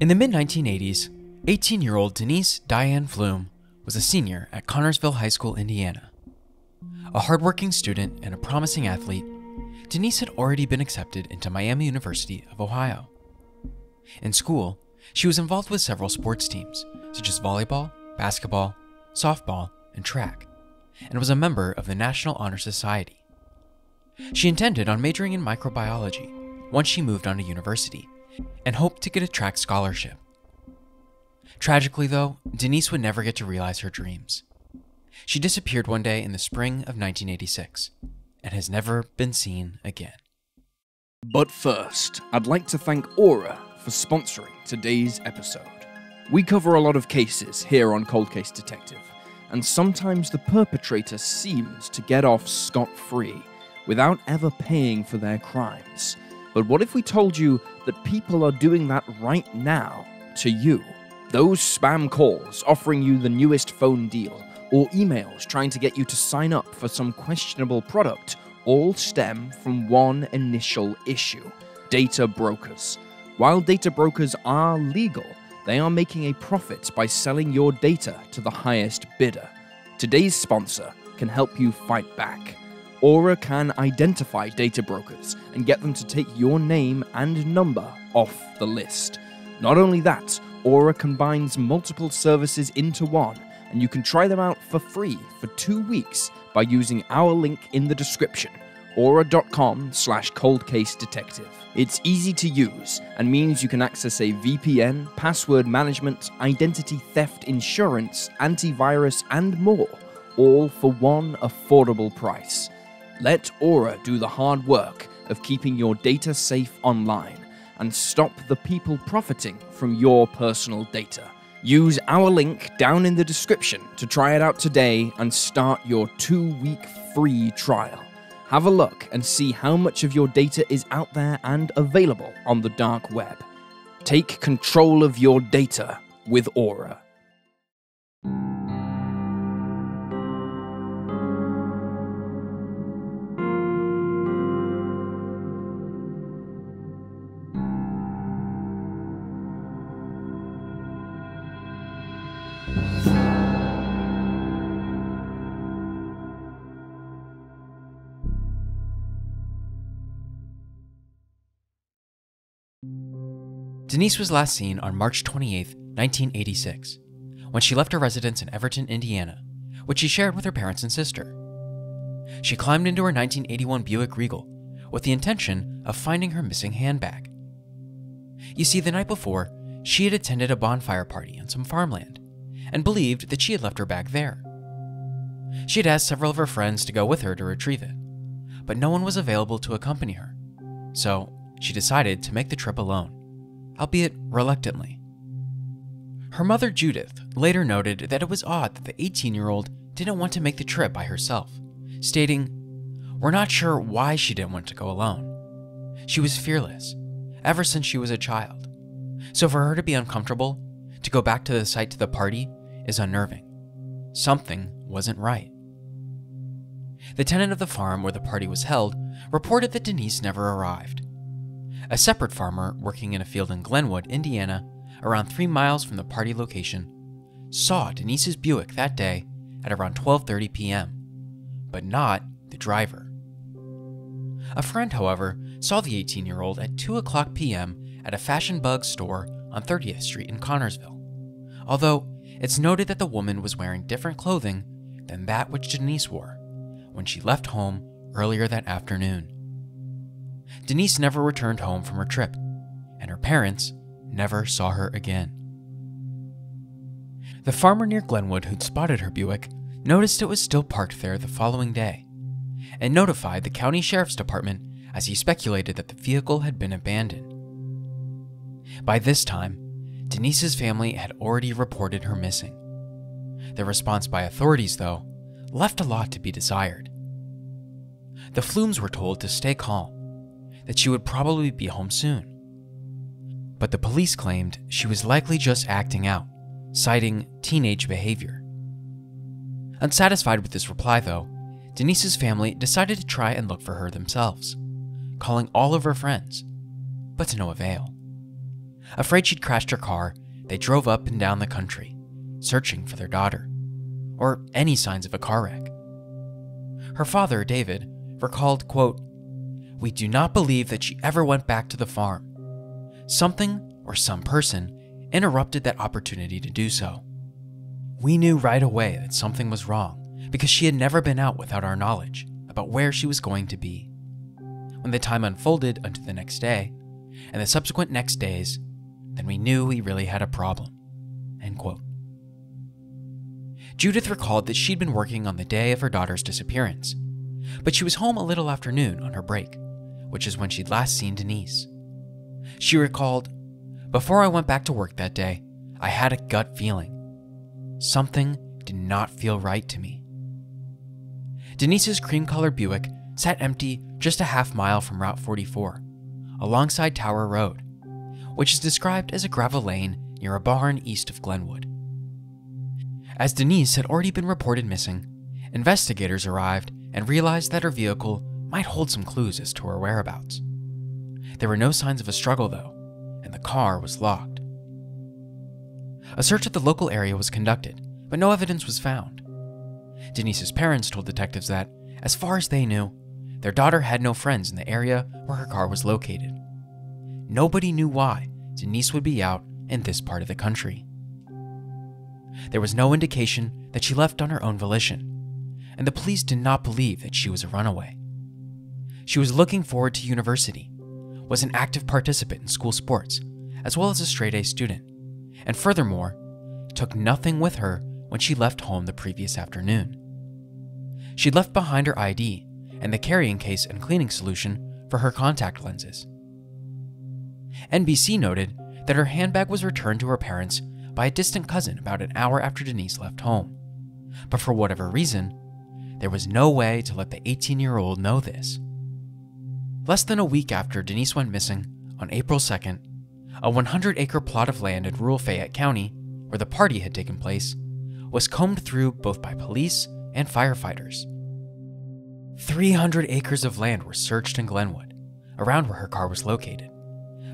In the mid 1980s, 18 year old Denise Diane Pflum was a senior at Connersville High School, Indiana. A hardworking student and a promising athlete, Denise had already been accepted into Miami University of Ohio. In school, she was involved with several sports teams, such as volleyball, basketball, softball, and track, and was a member of the National Honor Society. She intended on majoring in microbiology once she moved on to university and hoped to get a track scholarship. Tragically, though, Denise would never get to realize her dreams. She disappeared one day in the spring of 1986 and has never been seen again. But first, I'd like to thank Aura for sponsoring today's episode. We cover a lot of cases here on Cold Case Detective, and sometimes the perpetrator seems to get off scot free without ever paying for their crimes. But what if we told you that people are doing that right now to you? Those spam calls offering you the newest phone deal, or emails trying to get you to sign up for some questionable product, all stem from one initial issue data brokers. While data brokers are legal, they are making a profit by selling your data to the highest bidder. Today's sponsor can help you fight back. Aura can identify data brokers and get them to take your name and number off the list. Not only that, Aura combines multiple services into one, and you can try them out for free for two weeks by using our link in the description aura.com slash coldcasedetective. It's easy to use and means you can access a VPN, password management, identity theft insurance, antivirus, and more, all for one affordable price. Let Aura do the hard work of keeping your data safe online and stop the people profiting from your personal data. Use our link down in the description to try it out today and start your two week free trial. Have a look and see how much of your data is out there and available on the dark web. Take control of your data with Aura. Denise was last seen on March 28, 1986, when she left her residence in Everton, Indiana, which she shared with her parents and sister. She climbed into her 1981 Buick Regal with the intention of finding her missing handbag. You see, the night before, she had attended a bonfire party on some farmland and believed that she had left her bag there. She had asked several of her friends to go with her to retrieve it, but no one was available to accompany her, so she decided to make the trip alone albeit reluctantly. Her mother, Judith, later noted that it was odd that the 18 year old didn't want to make the trip by herself, stating, We're not sure why she didn't want to go alone. She was fearless, ever since she was a child. So for her to be uncomfortable, to go back to the site to the party, is unnerving. Something wasn't right. The tenant of the farm where the party was held reported that Denise never arrived. A separate farmer working in a field in Glenwood, Indiana, around three miles from the party location, saw Denise's Buick that day at around 12:30 p.m., but not the driver. A friend, however, saw the 18-year-old at 2 o'clock p.m. at a Fashion Bug store on 30th Street in Connersville, although it's noted that the woman was wearing different clothing than that which Denise wore when she left home earlier that afternoon. Denise never returned home from her trip, and her parents never saw her again. The farmer near Glenwood who'd spotted her Buick noticed it was still parked there the following day and notified the county sheriff's department as he speculated that the vehicle had been abandoned. By this time, Denise's family had already reported her missing. The response by authorities, though, left a lot to be desired. The Pflums were told to stay calm that she would probably be home soon. But the police claimed she was likely just acting out, citing teenage behavior. Unsatisfied with this reply, though, Denise's family decided to try and look for her themselves, calling all of her friends, but to no avail. Afraid she'd crashed her car, they drove up and down the country, searching for their daughter, or any signs of a car wreck. Her father, David, recalled, quote, We do not believe that she ever went back to the farm. Something or some person interrupted that opportunity to do so. We knew right away that something was wrong because she had never been out without our knowledge about where she was going to be. When the time unfolded unto the next day, and the subsequent next days, then we knew we really had a problem. End quote. Judith recalled that she'd been working on the day of her daughter's disappearance, but she was home a little after noon on her break, which is when she'd last seen Denise. She recalled, Before I went back to work that day, I had a gut feeling. Something did not feel right to me. Denise's cream colored Buick sat empty just a half mile from Route 44, alongside Tower Road, which is described as a gravel lane near a barn east of Glenwood. As Denise had already been reported missing, investigators arrived and realized that her vehicle might hold some clues as to her whereabouts. There were no signs of a struggle, though, and the car was locked. A search of the local area was conducted, but no evidence was found. Denise's parents told detectives that, as far as they knew, their daughter had no friends in the area where her car was located. Nobody knew why Denise would be out in this part of the country. There was no indication that she left on her own volition, and the police did not believe that she was a runaway. She was looking forward to university, was an active participant in school sports, as well as a straight A student, and furthermore, took nothing with her when she left home the previous afternoon. She'd left behind her ID and the carrying case and cleaning solution for her contact lenses. NBC noted that her handbag was returned to her parents by a distant cousin about an hour after Denise left home. But for whatever reason, there was no way to let the 18 year old know this. Less than a week after Denise went missing, on April 2nd, a 100 acre plot of land in rural Fayette County, where the party had taken place, was combed through both by police and firefighters. 300 acres of land were searched in Glenwood, around where her car was located,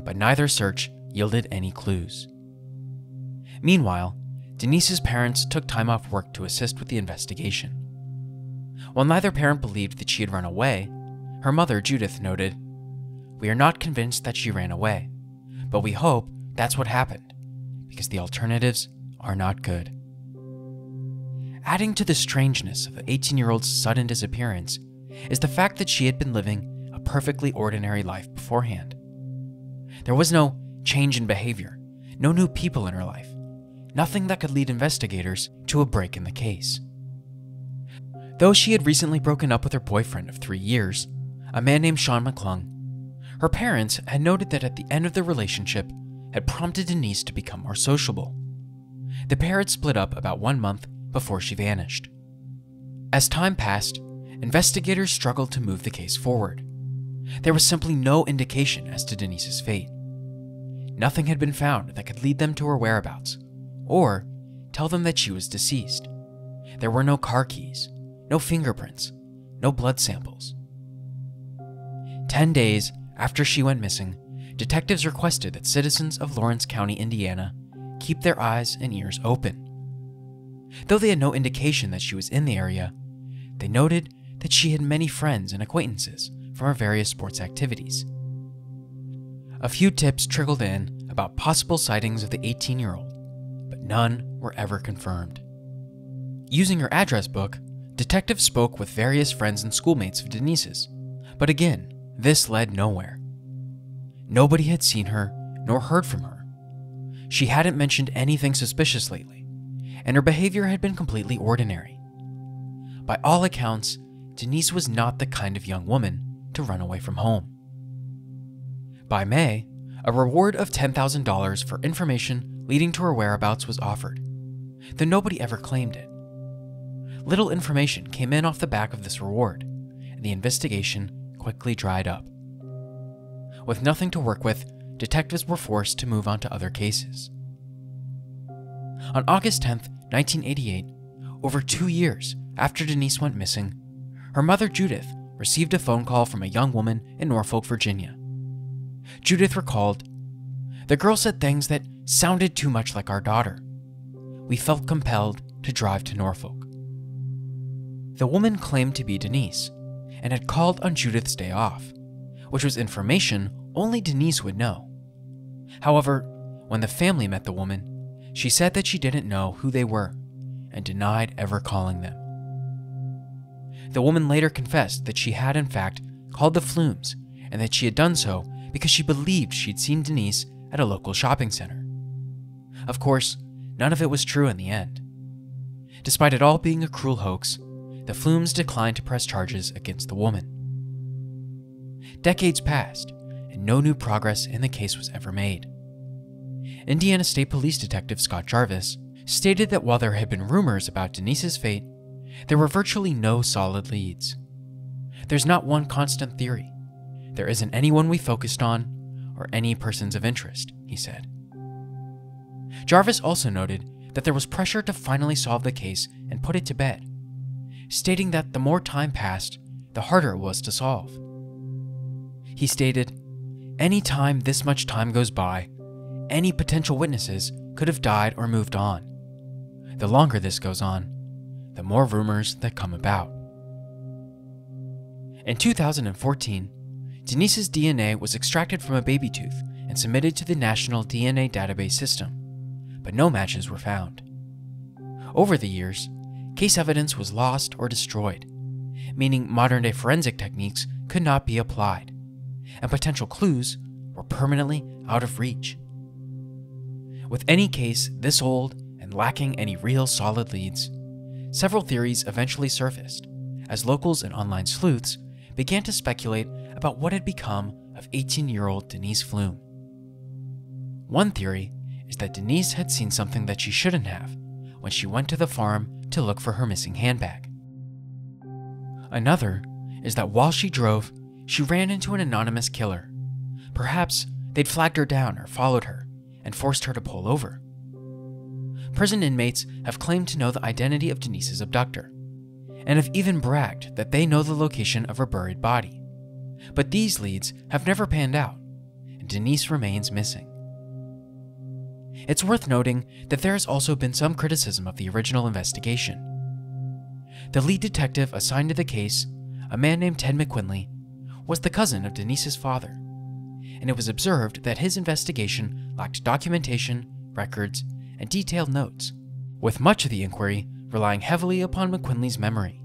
but neither search yielded any clues. Meanwhile, Denise's parents took time off work to assist with the investigation. While neither parent believed that she had run away, her mother, Judith, noted, We are not convinced that she ran away, but we hope that's what happened, because the alternatives are not good. Adding to the strangeness of the 18 year old's sudden disappearance is the fact that she had been living a perfectly ordinary life beforehand. There was no change in behavior, no new people in her life, nothing that could lead investigators to a break in the case. Though she had recently broken up with her boyfriend of three years, a man named Sean McClung, her parents had noted that at the end of their relationship had prompted Denise to become more sociable. The pair had split up about one month before she vanished. As time passed, investigators struggled to move the case forward. There was simply no indication as to Denise's fate. Nothing had been found that could lead them to her whereabouts, or tell them that she was deceased. There were no car keys, no fingerprints, no blood samples. Ten days after she went missing, detectives requested that citizens of Lawrence County, Indiana, keep their eyes and ears open. Though they had no indication that she was in the area, they noted that she had many friends and acquaintances from her various sports activities. A few tips trickled in about possible sightings of the 18 year old, but none were ever confirmed. Using her address book, detectives spoke with various friends and schoolmates of Denise's, but again, this led nowhere. Nobody had seen her nor heard from her. She hadn't mentioned anything suspicious lately, and her behavior had been completely ordinary. By all accounts, Denise was not the kind of young woman to run away from home. By May, a reward of $10,000 for information leading to her whereabouts was offered, though nobody ever claimed it. Little information came in off the back of this reward, and the investigation quickly dried up. With nothing to work with, detectives were forced to move on to other cases. On August 10, 1988, over two years after Denise went missing, her mother Judith received a phone call from a young woman in Norfolk, Virginia. Judith recalled, The girl said things that sounded too much like our daughter. We felt compelled to drive to Norfolk. The woman claimed to be Denise and had called on Judith's day off, which was information only Denise would know. However, when the family met the woman, she said that she didn't know who they were and denied ever calling them. The woman later confessed that she had, in fact, called the Pflums and that she had done so because she believed she'd seen Denise at a local shopping center. Of course, none of it was true in the end. Despite it all being a cruel hoax, the Pflums declined to press charges against the woman. Decades passed, and no new progress in the case was ever made. Indiana State Police Detective Scott Jarvis stated that while there had been rumors about Denise's fate, there were virtually no solid leads. There's not one constant theory. There isn't anyone we focused on, or any persons of interest, he said. Jarvis also noted that there was pressure to finally solve the case and put it to bed, stating that the more time passed, the harder it was to solve. He stated, Any time this much time goes by, any potential witnesses could have died or moved on. The longer this goes on, the more rumors that come about. In 2014, Denise's DNA was extracted from a baby tooth and submitted to the National DNA Database System, but no matches were found. Over the years, case evidence was lost or destroyed, meaning modern day forensic techniques could not be applied, and potential clues were permanently out of reach. With any case this old and lacking any real solid leads, several theories eventually surfaced as locals and online sleuths began to speculate about what had become of 18 year old Denise Pflum. One theory is that Denise had seen something that she shouldn't have when she went to the farm to look for her missing handbag. Another is that while she drove, she ran into an anonymous killer. Perhaps they'd flagged her down or followed her and forced her to pull over. Prison inmates have claimed to know the identity of Denise's abductor, and have even bragged that they know the location of her buried body. But these leads have never panned out, and Denise remains missing. It's worth noting that there has also been some criticism of the original investigation. The lead detective assigned to the case, a man named Ted McQuinley, was the cousin of Denise's father, and it was observed that his investigation lacked documentation, records, and detailed notes, with much of the inquiry relying heavily upon McQuinley's memory.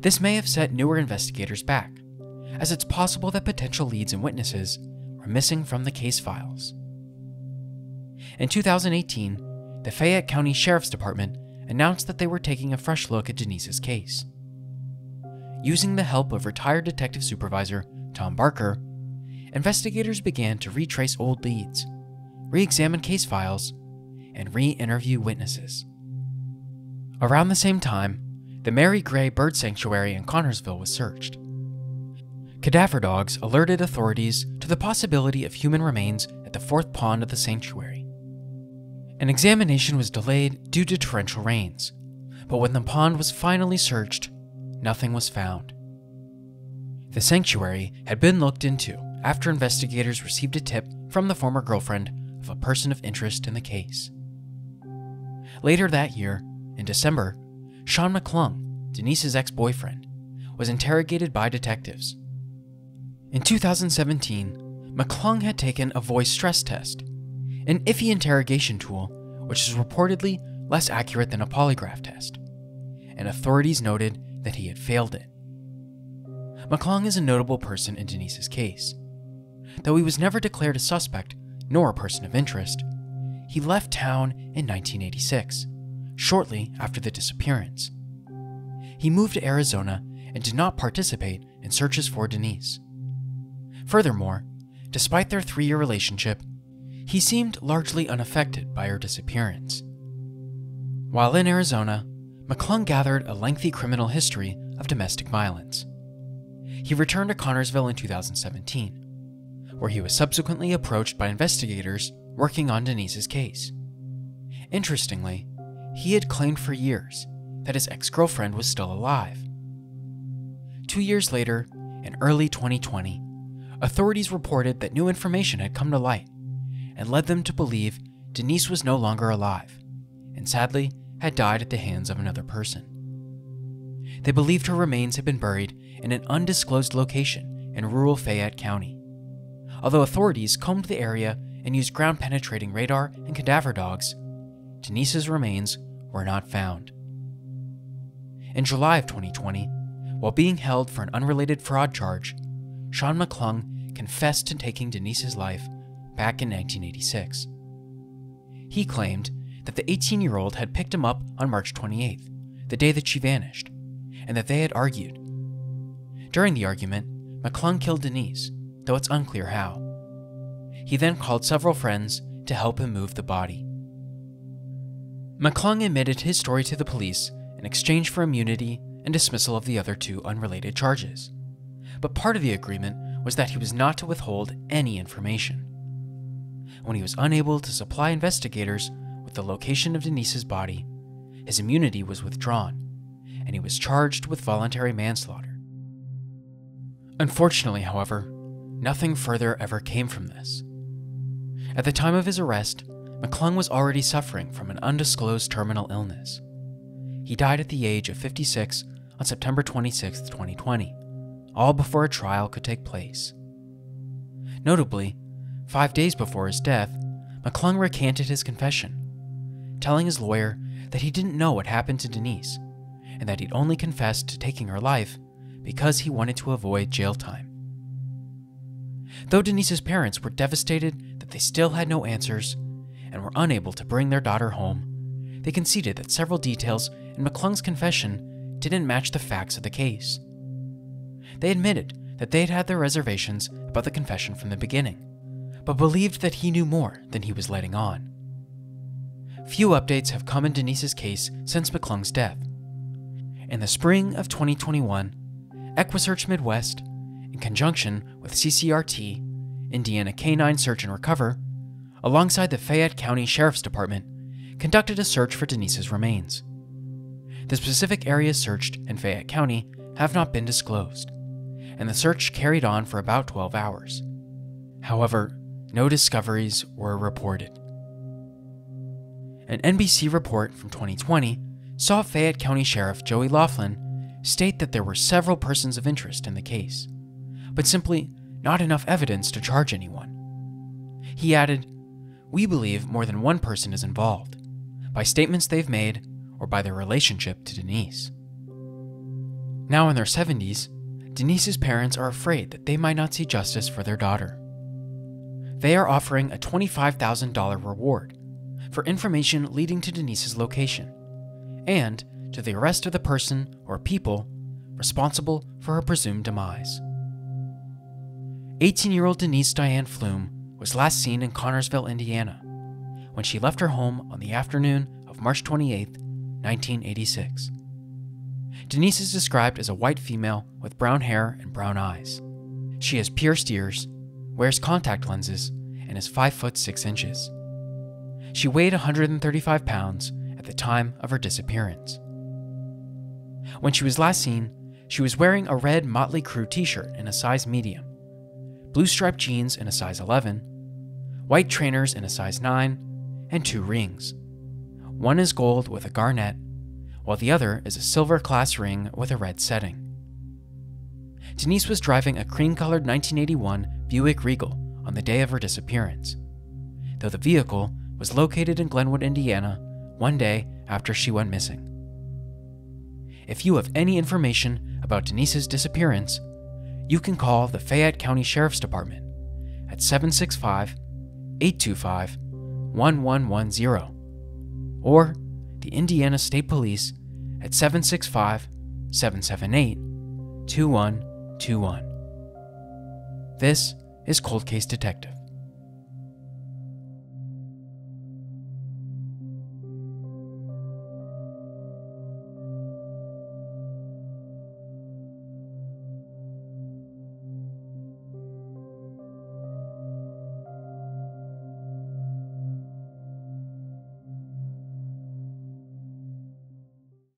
This may have set newer investigators back, as it's possible that potential leads and witnesses were missing from the case files. In 2018, the Fayette County Sheriff's Department announced that they were taking a fresh look at Denise's case. Using the help of retired detective supervisor Tom Barker, investigators began to retrace old leads, re examine case files, and re interview witnesses. Around the same time, the Mary Gray Bird Sanctuary in Connersville was searched. Cadaver dogs alerted authorities to the possibility of human remains at the fourth pond of the sanctuary. An examination was delayed due to torrential rains, but when the pond was finally searched, nothing was found. The sanctuary had been looked into after investigators received a tip from the former girlfriend of a person of interest in the case. Later that year, in December, Sean McClung, Denise's ex boyfriend, was interrogated by detectives. In 2017, McClung had taken a voice stress test, an iffy interrogation tool which is reportedly less accurate than a polygraph test, and authorities noted that he had failed it. McClung is a notable person in Denise's case. Though he was never declared a suspect nor a person of interest, he left town in 1986, shortly after the disappearance. He moved to Arizona and did not participate in searches for Denise. Furthermore, despite their three year relationship, he seemed largely unaffected by her disappearance. While in Arizona, McClung gathered a lengthy criminal history of domestic violence. He returned to Connersville in 2017, where he was subsequently approached by investigators working on Denise's case. Interestingly, he had claimed for years that his ex girlfriend was still alive. Two years later, in early 2020, authorities reported that new information had come to light and led them to believe Denise was no longer alive and sadly had died at the hands of another person. They believed her remains had been buried in an undisclosed location in rural Fayette County. Although authorities combed the area and used ground penetrating radar and cadaver dogs, Denise's remains were not found. In July of 2020, while being held for an unrelated fraud charge, Sean McClung confessed to taking Denise's life back in 1986. He claimed that the 18 year old had picked him up on March 28th, the day that she vanished, and that they had argued. During the argument, McClung killed Denise, though it's unclear how. He then called several friends to help him move the body. McClung admitted his story to the police in exchange for immunity and dismissal of the other two unrelated charges. But part of the agreement was that he was not to withhold any information. When he was unable to supply investigators with the location of Denise's body, his immunity was withdrawn, and he was charged with voluntary manslaughter. Unfortunately, however, nothing further ever came from this. At the time of his arrest, McClung was already suffering from an undisclosed terminal illness. He died at the age of 56 on September 26, 2020, all before a trial could take place. Notably, five days before his death, McClung recanted his confession, telling his lawyer that he didn't know what happened to Denise and that he'd only confessed to taking her life because he wanted to avoid jail time. Though Denise's parents were devastated that they still had no answers and were unable to bring their daughter home, they conceded that several details in McClung's confession didn't match the facts of the case. They admitted that they had had their reservations about the confession from the beginning, but believed that he knew more than he was letting on. Few updates have come in Denise's case since McClung's death. In the spring of 2021, EquuSearch Midwest, in conjunction with CCRT, Indiana Canine Search and Recover, alongside the Fayette County Sheriff's Department, conducted a search for Denise's remains. The specific areas searched in Fayette County have not been disclosed, and the search carried on for about 12 hours. However, no discoveries were reported. An NBC report from 2020 saw Fayette County Sheriff Joey Laughlin state that there were several persons of interest in the case, but simply not enough evidence to charge anyone. He added, We believe more than one person is involved, by statements they've made or by their relationship to Denise. Now in their 70s, Denise's parents are afraid that they might not see justice for their daughter. They are offering a $25,000 reward for information leading to Denise's location and to the arrest of the person or people responsible for her presumed demise. 18 year old Denise Diane Pflum was last seen in Connersville, Indiana, when she left her home on the afternoon of March 28, 1986. Denise is described as a white female with brown hair and brown eyes. She has pierced ears, wears contact lenses, and is 5 foot 6 inches. She weighed 135 pounds at the time of her disappearance. When she was last seen, she was wearing a red Motley Crue t shirt in a size medium, blue striped jeans in a size 11, white trainers in a size 9, and two rings. One is gold with a garnet, while the other is a silver class ring with a red setting. Denise was driving a cream colored 1981 Buick Regal on the day of her disappearance, though the vehicle was located in Glenwood, Indiana, one day after she went missing. If you have any information about Denise's disappearance, you can call the Fayette County Sheriff's Department at 765 825 1110 or the Indiana State Police at 765 778 2121. This is Cold Case Detective.